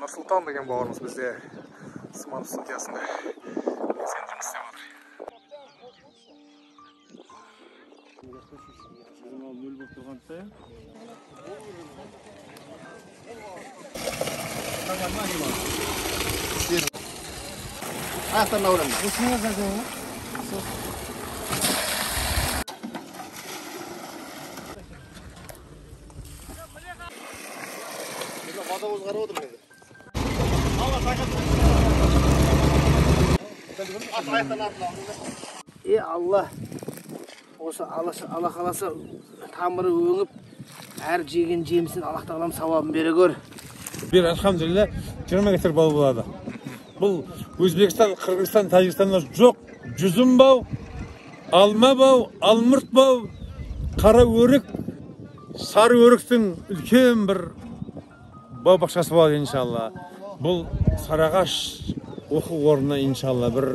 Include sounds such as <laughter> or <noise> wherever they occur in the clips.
нұрсұлтан деген бауырымыз бізде сманов студиясында белсенді жұмыс істеп жатыр аяқтарын осы алла, қаласа тамыры өңіп әр жеген жемісін аллах тағалам сауабын бере көр бір альхамдулилля жиырма гектар бау болады. Бұл өзбекстан қырғызстан тәжікстанда жоқ. Жүзім бау алма бау алмұрт бау қара өрік сары өріктің үлкен бір бау бақшасы болады иншалла. Бұл сарыағаш оқу орнына иншалла бір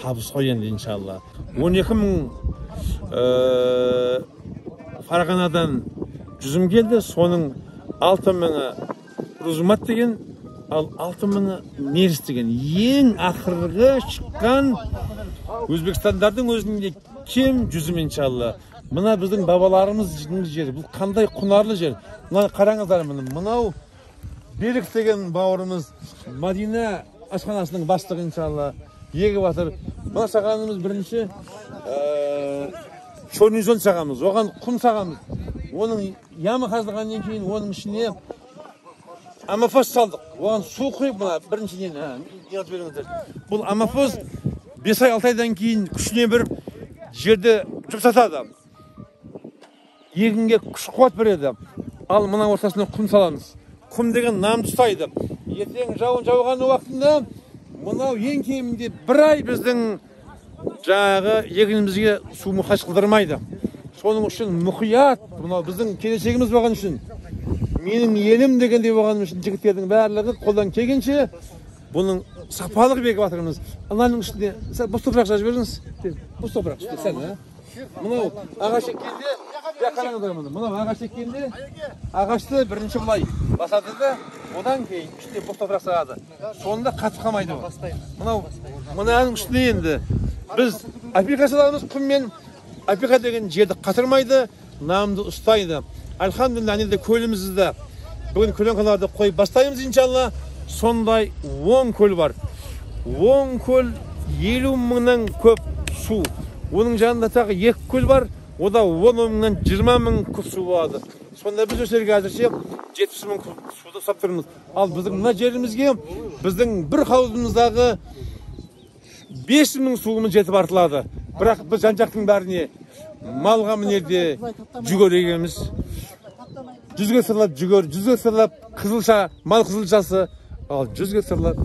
табыс қой енді иншалла. Он екі мың ә, фарғанадан жүзім келді соның алты мыңы рузумат деген ал алты мыңы меріс деген. Ең ақырғы шыққан өзбекстандардың өзінде кем жүзім иншалла. Мына біздің бабаларымыздың жері бұл қандай құнарлы жер. Мына қараңыздар міне мынау берік деген бауырымыз мадина асханасының бастығы иншалла. Егіп жатыр мына сағанымыз бірінші шорнизон сағамыз оған құм сағамыз оның яма қазылғаннан кейін оның ішіне амофос салдық. Оған су құйып мына біріншіден неғып жіберіңіздер бұл амофос бес ай алты айдан кейін күшіне беріп жерді жұмсатады егінге күш қуат береді. Ал мына ортасына құм саламыз. Құм деген намды ұстайды ертең жауын жауған уақытында мынау ең кемінде бір ай біздің жаңағы егінімізге су мұқтаж қылдырмайды соның үшін мұқият мынау біздің келешегіміз болған үшін менің елім дегендей болғаным үшін жігіттердің барлығы қолдан келгенше бұның сапалық бекіп жатырмыз мынаның үстіне сәл бос топырақ жазып жіберіңіз бос топырақ үстіне сәл мынау ағаш еккенде иә мынау ағаш еккенде ағашты бірінші былай басады да одан кейін бос топырақ салады сонда қатып қалмайды ол мынау мынаның үстіне енді біз опека саламыз құммен опека деген жерді қатырмайды намды ұстайды. Альхамдулилля ана көлімізді де бүгін көлеңкаларды қойып бастаймыз иншалла. Сондай он көл бар. Он көл елу мыңнан көп су. Оның жанында тағы екі көл бар. Ода он мыңнан жиырма мың куб су болады. Сонда біз осы жерге әзірше жетпіс мың куб суды ұстап тұрмыз ал біздің мына жерімізге біздің бір хауызымыздағы бес мың суымыз жетіп артылады. Бірақ біз жан жақтың бәріне малға мінерде жүгер егеміз жүз гектарлап жүгер жүз гектарлап қызылша мал қызылшасы. Ал жүз гектарлап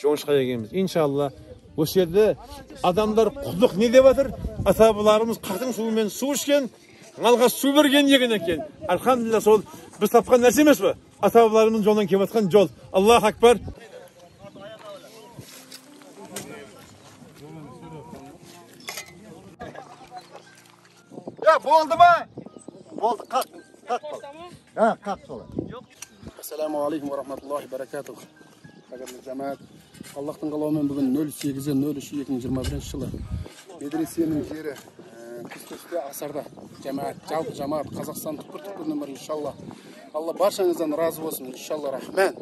жоңышқа егеміз. Иншалла осы жерде адамдар құдық не деп жатыр ата бабаларымыз қатын суымен су ішкен малға су берген еген екен альхамдулилля сол біз тапқан нәрсе емес пе ата бабаларымыздың жолынан келіп жатқан жол аллаху акбар е болды ма болды қақ қақ қақ солай ассаламу алейкум рахматуллахи баракатух қадірлі жамаат аллахтың қалауымен бүгін нөл сегізі нөл үш екі мың жиырма бірінші жылы медресенің жері күстөсте асарда жамаат жалпы жамаат қазақстан түкпір түкпірінен бар иншалла алла баршаңыздан разы болсын иншалла рахман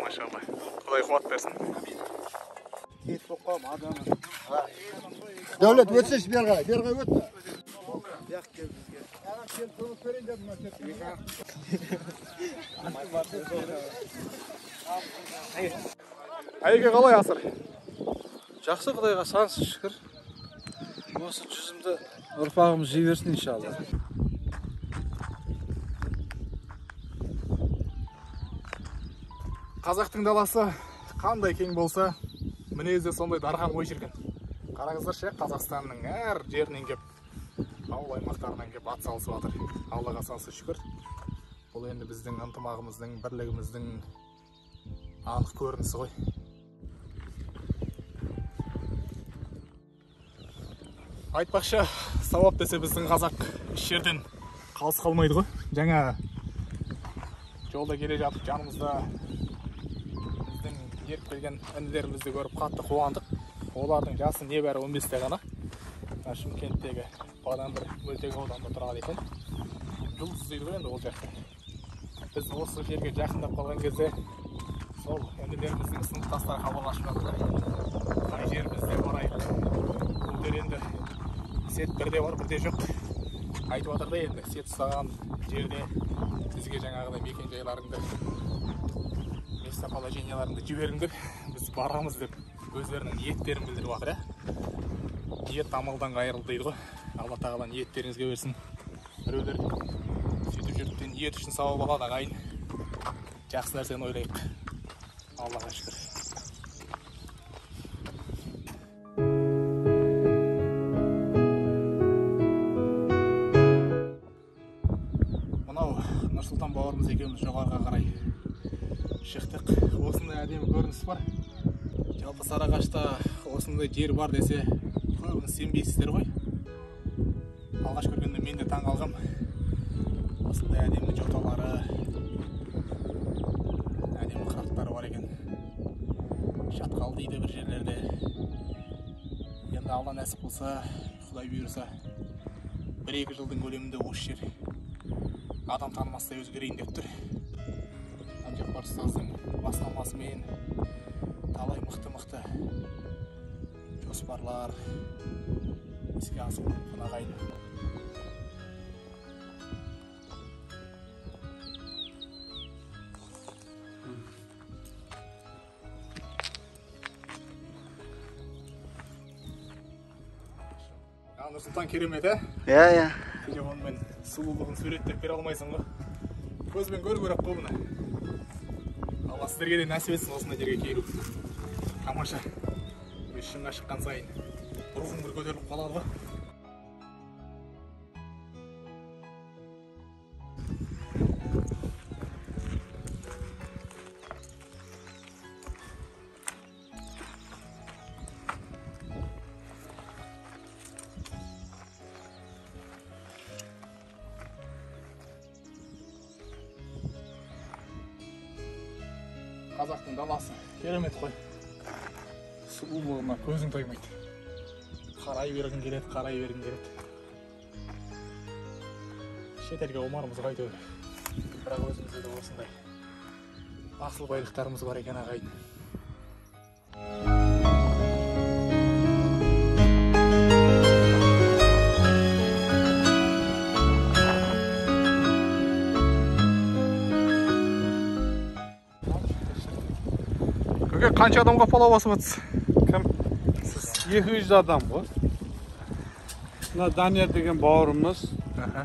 машалла құдай қуат берсін дәулет өтсінші бері қарай бері қарай өт әйге қалай асыр? Жақсы құдайға сансыз шүкір. Осы жүзімді ұрпағымыз жей берсін иншалла. Қазақтың даласы қандай кең болса мінезі сондай дархан ой жүрген қараңыздаршы қазақстанның әр жерінен келіп ауыл аймақтарынан келіп ат салысып жатыр. Аллаға сансыз шүкір. Бұл енді біздің ынтымағымыздың бірлігіміздің анық көрінісі ғой. Айтпақшы сауап десе біздің қазақ еш жерден қалыс қалмайды ғой. Жаңа жолда келе жатып жанымызда біздің еріп келген інілерімізді көріп қатты қуандық. Олардың жасы небәрі 15-те ғана. Мына шымкенттегі бадам бір мөлтек ауданында тұрады екен. Жұлдыз дейді ғой енді ол жақта. Біз осы жерге жақындап қалған кезде сол інілеріміздің сыныптастары хабарласып жатыр. Қай жерімізде барайық? Бұл енді сет бірде бар бірде жоқ. Айтып жатыр да енді сет ұстаған жерде бізге жаңағыдай мекен жайларыңды местоположенияларыңды жіберіңдер біз барамыз деп өздерінің ниеттерін білдіріп жатыр иә ниет амалдан қайырлы дейді ғой. Алла тағала ниеттеріңізге берсін. Біреулер сөйтіп жүріп ниет үшін сауап алады ағайын. Жақсы нәрсені ойлайық. Аллаға шүкір. Мынау нұрсұлтан бауырымыз екеуміз жоғарыға қарай шықтық. Осындай әдемі көрініс бар. Жалпы сарыағашта осындай жер бар десе көбіңіз сенбейсіздер ғой. Алғаш көргенде мен де таң қалғам. Осындай әдемі жоталары әдемі қыраттары бар екен. Шатқал дейді бір жерлерде. Енді алла нәсіп қылса құдай бұйырса бір екі жылдың көлемінде осы жер адам танымастай өзгерейін деп тұр әбжаппар ұстаздың бастамасымен талай мықты мықты жоспарлар іске мүмкін ағайын нұрсұлтан керемет ә иә иә телефонмен сұлулығын суреттеп бере алмайсың ғой. Көзбен көру керек қой бұны алла сіздерге де нәсіп етсін осындай жерге келу. Тамаша. Шыңға шыққан сайын. Рухың бір көтеріліп қалады ғой. Қазақтың даласы керемет қой сұлулығына көзің тоймайды қарай бергің келеді қарай бергің келеді шетелге омарымыз қайтеді бірақ өзімізде де осындай асыл байлықтарымыз бар екен ағайын. Қанша адамға палау басып жатсыз кім сіз екі жүз адам ғой мына данияр деген бауырымыз ә,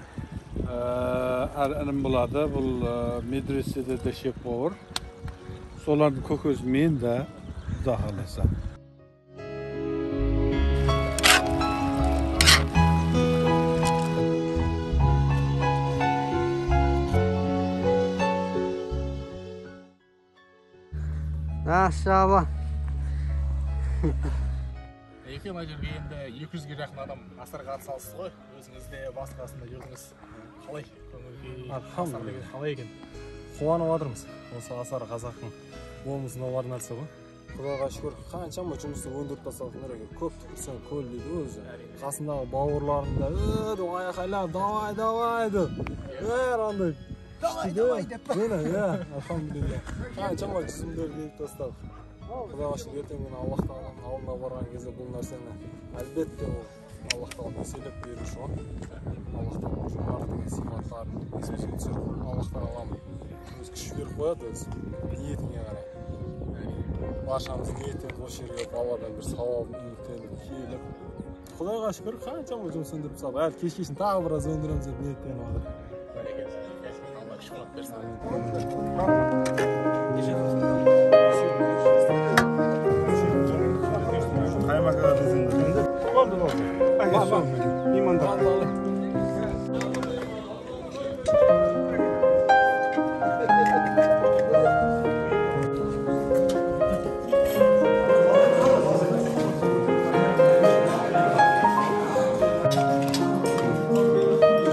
әр інім болады бұл ә, медреседе де шеф повар солардың көкесі мен де құда қаласа Машалла. жерге енді екі жүзге жақын адам асарға атсалысты ғой. Өзіңіз де басқасында жүрдіңіз. Қалай? Көңіл күй Алхамдулилля. асар деген қалай екен? Қуанып жатырмыз. Осы асар қазақтың болмысында бар нәрсе ғой. Құдайға шүкір. Қаншама жұмысты өндіріп тастадық мына көп түкірсең көл дейді ғой өзі. Қасындағы бауырларың да «Э, деп айқайлап давай давай! деп. Бәрі андай. Давай давай деп міне иә альхамдулилля қаншама жүзімдер беріп тастадық құдайға шүкір ертеңгі күні аллах тағаланың алдына барған кезде бұл нәрсені әлбетте ол аллах тағала еселеп беруші ғой аллах тағала жомарт деген сипаттарын еске түсіріп аллах тағалам өзі күш беріп қояды өзі ниетіңе қарай. Баршамыз ниеттеніп осы жерге алладан бір сауабын үміттеніп келіп. Құдайға шүкір. Қаншама жұмыс өндіріп тастадық әлі кешке шейін тағы біраз өндіреміз деп ниеттеніп жатыр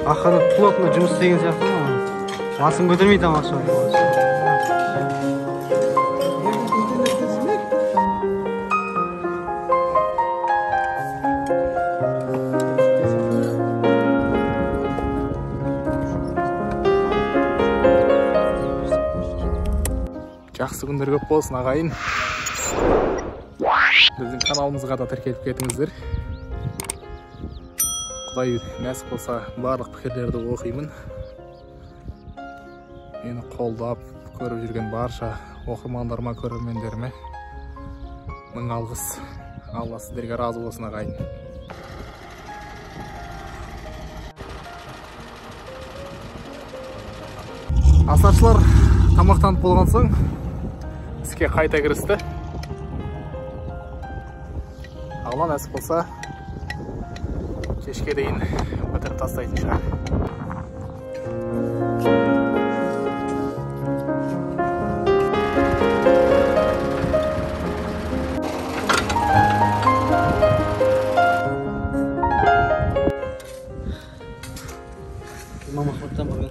Ақыры плотно жұмыс істеген сияқты ғой басын көтермейді тамақ жақсы күндер көп болсын ағайын. Біздің каналымызға да тіркеліп кетіңіздер. Құдай нәсіп болса барлық пікірлерді оқимын. Мені қолдап көріп жүрген барша оқырмандарыма көрермендеріме мың алғыс. Алла сіздерге разы болсын ағайын. Асаршылар тамақтанып болған соң іске қайта кірісті. Алла нәсіп болса кешке дейін бітіріп тастайтын шығар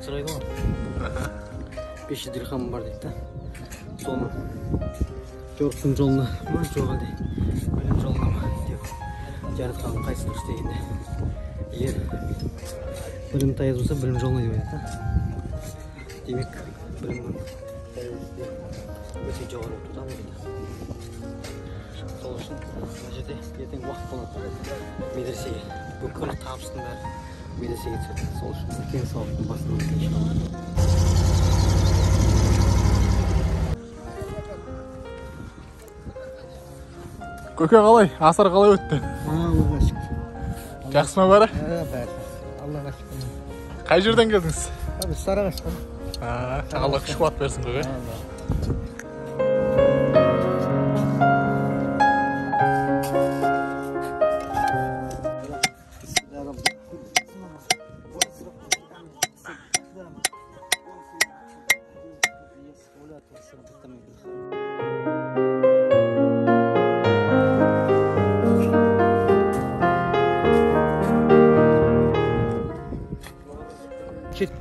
сұрайды ғой. <laughs> Бес жүз дирхам бар дейді да. Соны жорықтың жолына ма жоқ әлде. Білім жолына ма? Деп жаратқанның қайсысы дұрыс дегенде егер білім таяз болса білім жолына деп айтады да. Демек білімнің өте жоғары дейді. Сол үшін мына жерде ертең уақыт болады медресеге бүкіл табыстың бәрі. Түседі сол үшін үлкен сауаптың басынан көке қалай? Асар қалай өтті? Аллаға шүкір жақсы ма бәрі? Бәрі аллаға шүкір қай жерден келдіңіз? Біз сарыағаш А, алла күш қуат берсін көке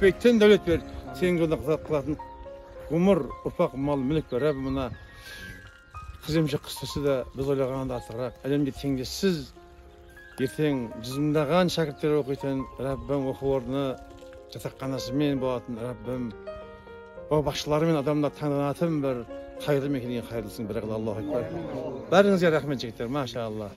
кетпейтін дәулет бер. Сен жолда қызат қылатын. Ғұмыр ұрпақ мал мүлік бер. Раббым мына қыз емшек де біз ойлағаннан да артығырақ әлемде теңдессіз ертең жүз мыңдаған шәкірттер оқитын раббым оқу орны жатақханасымен болатын раббым бақшылары мен адамдар таңданатын бір қайырлы мекенге қайырлысын бір аллаху акбар бәріңізге рахмет жігіттер. Машалла.